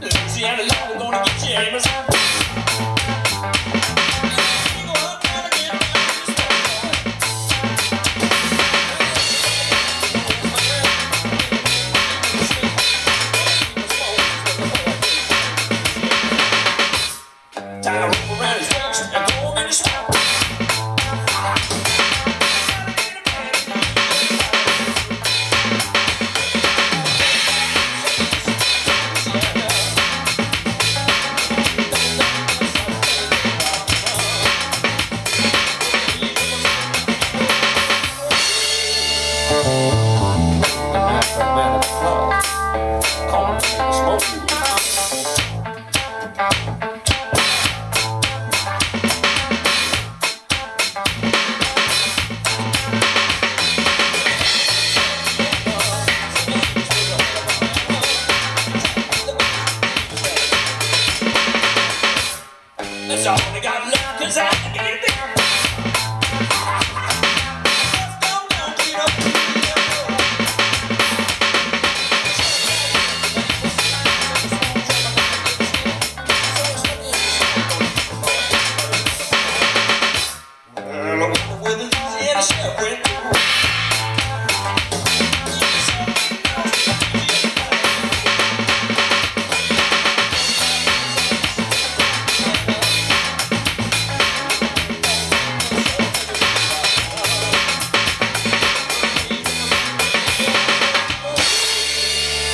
Louisiana law, we're gonna get you, That's all I got left, cause I can't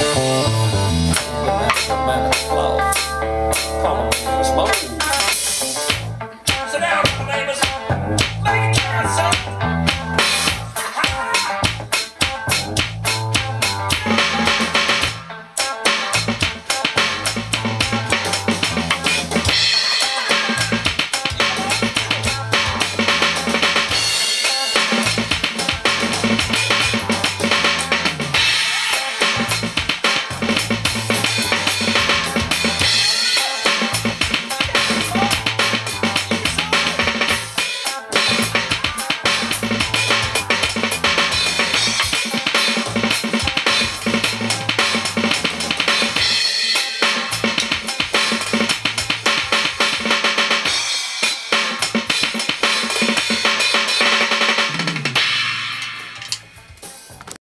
Oh.